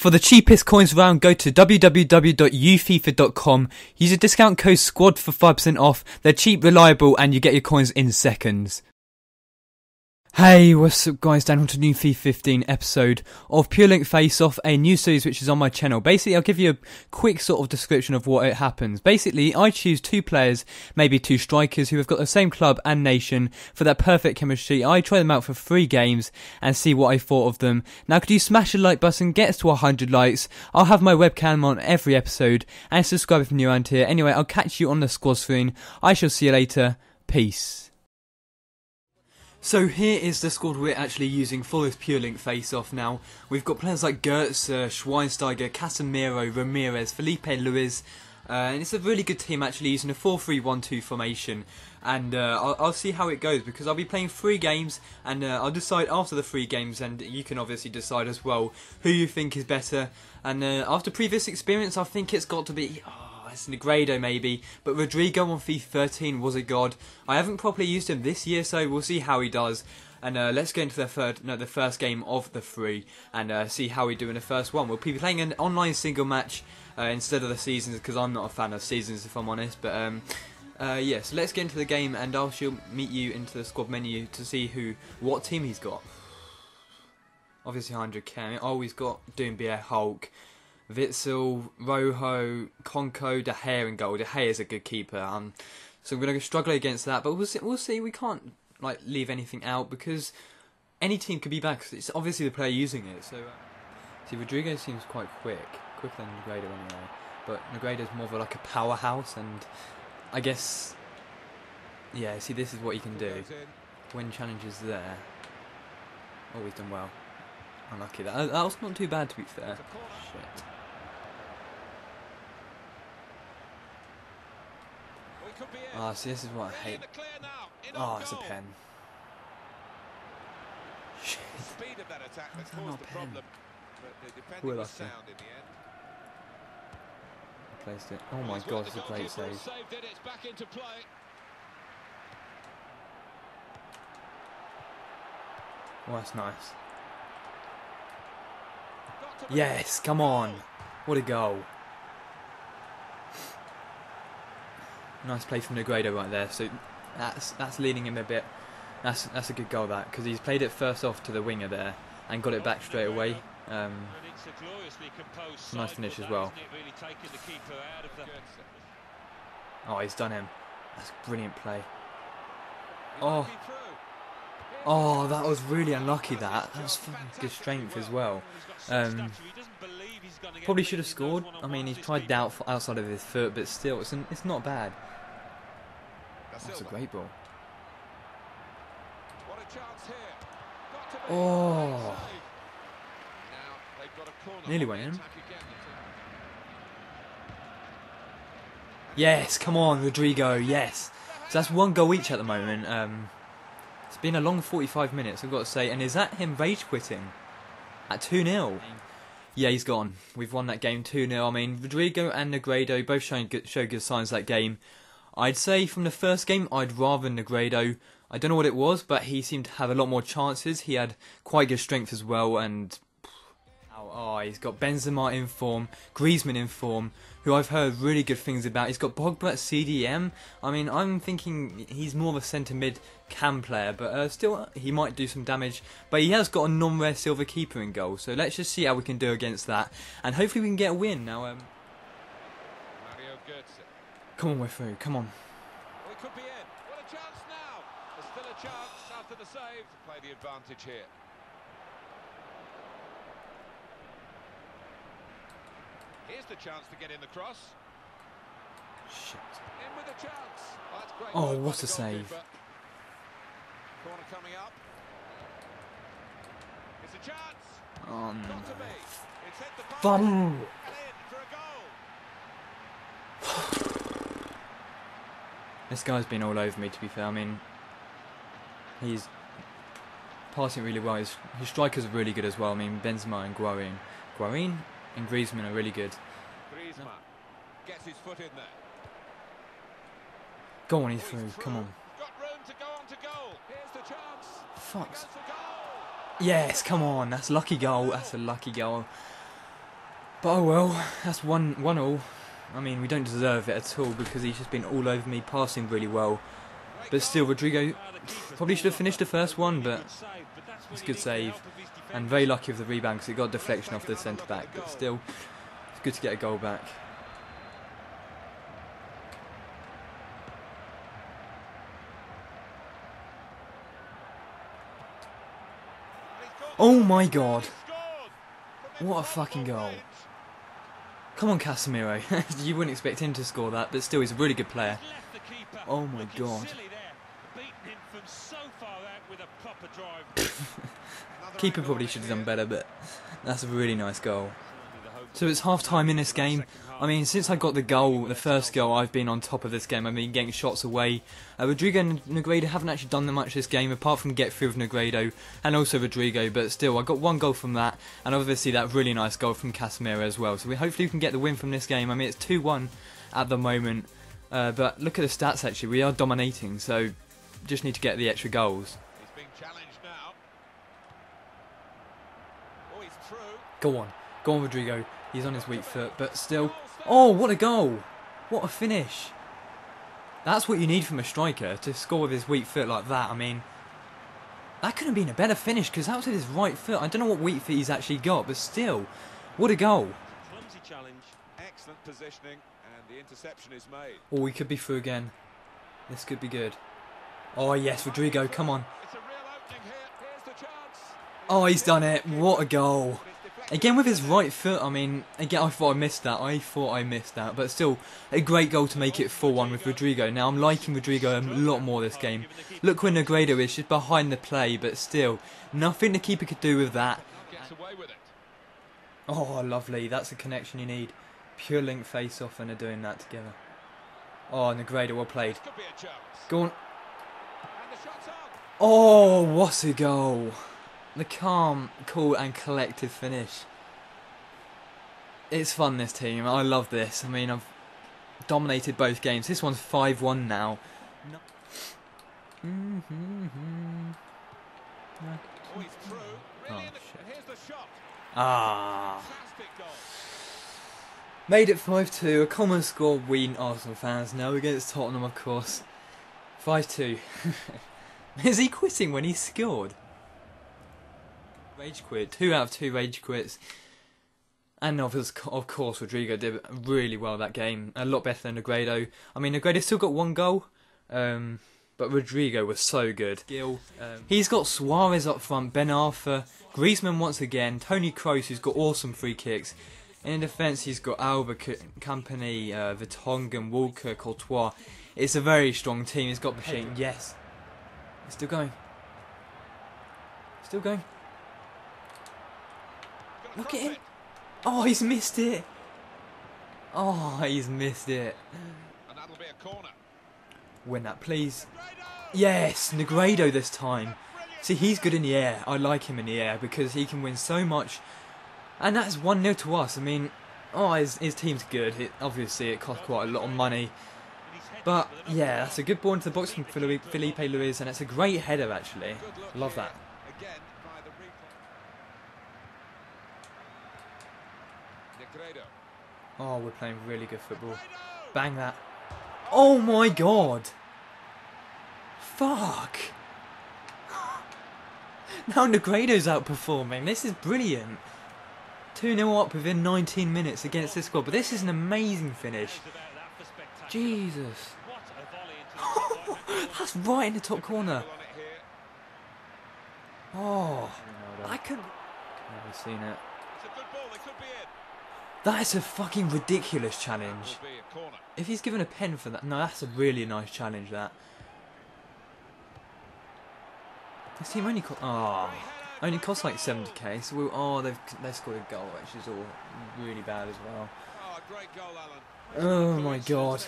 For the cheapest coins around, go to www.ufifa.com. Use a discount code SQUAD for 5% off. They're cheap, reliable, and you get your coins in seconds. Hey, what's up guys, down to new FIFA 15 episode of Pure Link Face Off, a new series which is on my channel. Basically, I'll give you a quick sort of description of what it happens. Basically, I choose two players, maybe two strikers who have got the same club and nation for that perfect chemistry. I try them out for three games and see what I thought of them. Now, could you smash the like button, get us to 100 likes? I'll have my webcam on every episode and subscribe if you're new around here. Anyway, I'll catch you on the squad screen. I shall see you later. Peace. So here is the squad we're actually using for this Pure Link face-off now. We've got players like Gertz, uh, Schweinsteiger, Casemiro, Ramires, Filipe Luís, uh, and it's a really good team actually using a 4-3-1-2 formation. And uh, I'll, I'll, see how it goes because I'll be playing three games and uh, I'll decide after the three games and you can obviously decide as well who you think is better. And uh, after previous experience I think it's got to be... Oh, it's Negredo maybe, but Rodrigo on FIFA 13 was a god. I haven't properly used him this year, so we'll see how he does. And uh, let's get into the third, no, the first game of the three, and uh, see how we do in the first one. We'll be playing an online single match uh, instead of the seasons, because I'm not a fan of seasons, if I'm honest. But um, uh, yeah, so let's get into the game, and I'll meet you into the squad menu to see who, what team he's got. Obviously 100k. Oh, he's got Doumbia, Hulk, Witsel, Rojo, Conco, De Gea and goal. De Gea is a good keeper. Um, so we're going to struggle against that, but we'll see. We'll see. We can't like leave anything out because any team could be back. It's obviously the player using it. So uh, see, Rodrigo seems quite quick, quicker than Negredo anyway. But Negredo's more of a, like a powerhouse, and I guess yeah. See, this is what he can do when challenges there. Oh, he's done well. Unlucky that. That was not too bad to be fair. Shit. Oh, see, this is what I hate. Oh, it's a pen. Shit. Speed of that attack that caused the problem. But defending was sound in the end. I placed it. Oh my god, it's a great save. Oh, that's nice. Yes, come on. What a goal. Nice play from Negredo right there. So that's that's leading him a bit. That's that's a good goal that because he's played it first off to the winger there and got it back straight away. Um, nice finish as well. Oh, he's done him. That's brilliant play. Oh, oh, that was really unlucky. That that was good strength as well. Um, probably should have scored. I mean, he's tried doubt outside of his foot, but still, it's an, it's not bad. That's a great ball. Oh. Nearly went in. Yes, come on, Rodrigo, yes. So that's one goal each at the moment. Um, it's been a long 45 minutes, I've got to say. And is that him rage quitting? At 2 0? Yeah, he's gone. We've won that game 2 0. I mean, Rodrigo and Negredo both showing good, show good signs that game. I'd say from the first game, I'd rather Negredo. I don't know what it was, but he seemed to have a lot more chances. He had quite good strength as well, and oh, oh, he's got Benzema in form, Griezmann in form, who I've heard really good things about. He's got Pogba at CDM. I mean, I'm thinking he's more of a centre mid cam player, but uh, still he might do some damage. But he has got a non-rare silver keeper in goal, so let's just see how we can do against that, and hopefully we can get a win now. Um, Come on, we're through. Come on. We could be in. What a chance now. There's still a chance after the save to play the advantage here. Here's the chance to get in the cross. Shit. In with a chance. Oh, oh what a save. Corner coming up. It's a chance. Oh no. Fun. This guy's been all over me, to be fair. I mean, he's passing really well. His, his strikers are really good as well. I mean, Benzema and Guarin. Guarin and Griezmann are really good. Griezmann gets his foot in there. Go on, he's through. Come on. Fucks. Yes, come on. That's lucky goal. That's a lucky goal. But oh well, that's one one all. I mean, we don't deserve it at all because he's just been all over me, passing really well. But still, Rodrigo probably should have finished the first one, but it's a good save. And very lucky with the rebound because it got deflection off the centre back. But still, it's good to get a goal back. Oh my god. What a fucking goal. Come on, Casemiro. you wouldn't expect him to score that, but still, he's a really good player. Oh my god. Keeper probably should have done better, but that's a really nice goal. So it's half time in this game. I mean, since I got the goal, the first goal, I've been on top of this game. I've been getting shots away. Uh, Rodrigo and Negredo haven't actually done that much this game, apart from get through with Negredo and also Rodrigo. But still, I got one goal from that, and obviously that really nice goal from Casemiro as well. So we hopefully we can get the win from this game. I mean, it's 2-1 at the moment, uh, but look at the stats. Actually, we are dominating. So just need to get the extra goals. Now. Oh, he's through. Go on, go on, Rodrigo. He's on his weak foot, but still. Oh, what a goal! What a finish! That's what you need from a striker to score with his weak foot like that. I mean, that could have been a better finish because that was with his right foot. I don't know what weak foot he's actually got, but still, what a goal! Clumsy challenge. Excellent positioning, and the interception is made. Oh, or we could be through again. This could be good. Oh yes, Rodrigo, come on. It's a real opening here. Here's the chance. Oh, he's done it. What a goal. Again with his right foot, I mean, again I thought I missed that, I thought I missed that, but still, a great goal to make it 4-1 with Rodrigo. Now I'm liking Rodrigo a lot more this game. Look where Negredo is, just behind the play, but still, nothing the keeper could do with that. Gets away with it. Oh, lovely, that's the connection you need. Pure link face-off and they're doing that together. Oh, Negredo, well played. Could be a chance. Go on. And the shot's on. Oh, what a goal. The calm, cool and collected finish. It's fun this team. I love this. I mean, I've dominated both games. This one's 5-1 now. Oh, he's through. Brilliant. shit. and here's the shot. Ah. Made it 5-2. A common score we Arsenal fans know against Tottenham, of course. 5-2. Is he quitting when he scored? Rage quit. Two out of two rage quits. And of, his, of course, Rodrigo did really well that game. A lot better than Negredo. I mean, Negredo still got one goal. Um, but Rodrigo was so good. Gil. Um, he's got Suarez up front, Ben Arthur, Griezmann once again, Toni Kroos, who's got awesome free kicks. In defence, he's got Alba, C- Kompany, uh, Vertonghen, Walker, Courtois. It's a very strong team. He's got Machine. Yes. It's still going. Still going. Look at him. Oh, he's missed it. Oh, he's missed it. And that'll be a corner. Win that, please. Yes, Negredo this time. See, he's good in the air. I like him in the air because he can win so much. And that's 1 0 to us. I mean, oh, his, his team's good. It, obviously, it cost quite a lot of money. But, yeah, that's a good ball into the box from Filipe, Luis, and it's a great header, actually. Love that. Oh, we're playing really good football. Bang that. Oh my god! Fuck! now Negredo's outperforming. This is brilliant. 2 0 up within 19 minutes against this squad, but this is an amazing finish. Jesus. That's right in the top corner. On it here. Oh, I could. Never seen it. It's a good ball. They could be in. That is a fucking ridiculous challenge. Will be a corner. If he's given a pen for that, no, that's a really nice challenge. That. This team only cost. Oh, ah, only cost like 70k. So we, oh, they've they scored a goal, which is all really bad as well. Oh, great goal, Alan. Oh my god.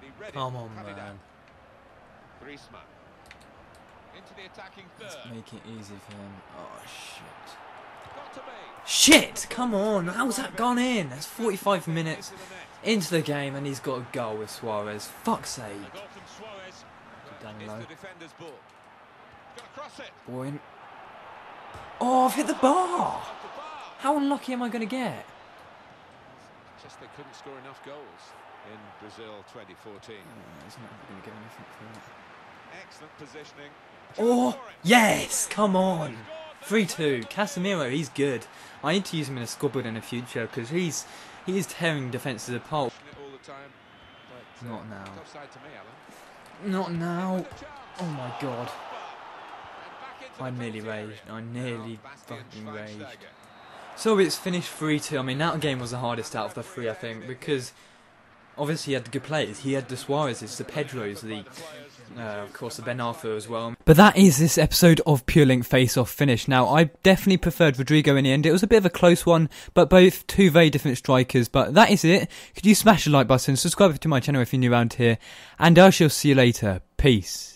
He read it, Come on, man. Into the attacking Let's make it easy for him. Oh shit. Got to be. Shit! Come on! How's that gone in? That's 45 minutes Into the net. into the game, and he's got a goal with Suarez. Fuck's sake. A goal from Suarez. Down low. the defender's ball. Got to cross it. Boy, Oh, I've hit the bar. Off the bar. How unlucky am I going to get? Just they couldn't score enough goals in Brazil 2014. he's not going to get anything for it. Excellent positioning. Oh, yes! Come on! 3 2. Casemiro, he's good. I need to use him in a squad in the future because he's he is tearing defences apart. All the time, but, uh, Not now. it's offside to me, Alan. Not now. With a chance. Oh my god. And back into I nearly raged. I nearly fucking raged. So it's finished 3 2. I mean, that game was the hardest out of the three, I think, because obviously he had the good players. He had the Suarez's, the Pedros, the, uh, of course, the Ben Arthur as well. But that is this episode of Pure Link Face Off finish. Now, I definitely preferred Rodrigo in the end. It was a bit of a close one, but both two very different strikers. But that is it. Could you smash the like button, subscribe to my channel if you're new around here, and I shall see you later. Peace.